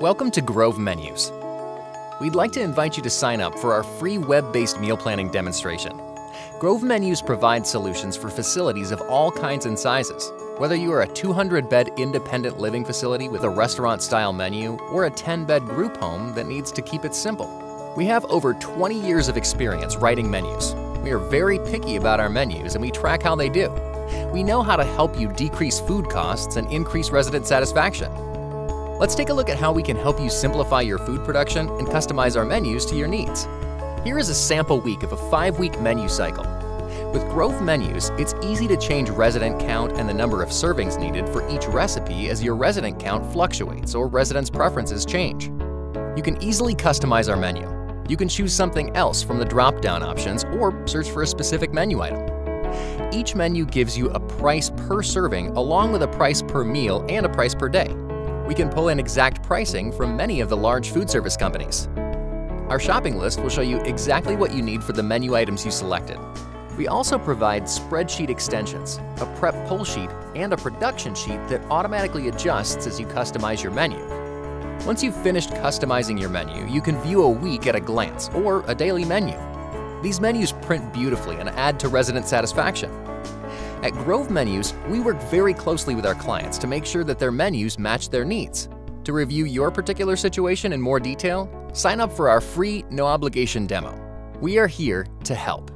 Welcome to Grove Menus. We'd like to invite you to sign up for our free web-based meal planning demonstration. Grove Menus provides solutions for facilities of all kinds and sizes. Whether you are a 200-bed independent living facility with a restaurant-style menu or a 10-bed group home that needs to keep it simple. We have over 20 years of experience writing menus. We are very picky about our menus and we track how they do. We know how to help you decrease food costs and increase resident satisfaction. Let's take a look at how we can help you simplify your food production and customize our menus to your needs. Here is a sample week of a five-week menu cycle. With Grove Menus, it's easy to change resident count and the number of servings needed for each recipe as your resident count fluctuates or residents' preferences change. You can easily customize our menu. You can choose something else from the drop-down options or search for a specific menu item. Each menu gives you a price per serving along with a price per meal and a price per day we can pull in exact pricing from many of the large food service companies. Our shopping list will show you exactly what you need for the menu items you selected. We also provide spreadsheet extensions, a prep pull sheet, and a production sheet that automatically adjusts as you customize your menu. Once you've finished customizing your menu, you can view a week at a glance or a daily menu. These menus print beautifully and add to resident satisfaction. At Grove Menus, we work very closely with our clients to make sure that their menus match their needs. To review your particular situation in more detail, sign up for our free, no obligation demo. We are here to help.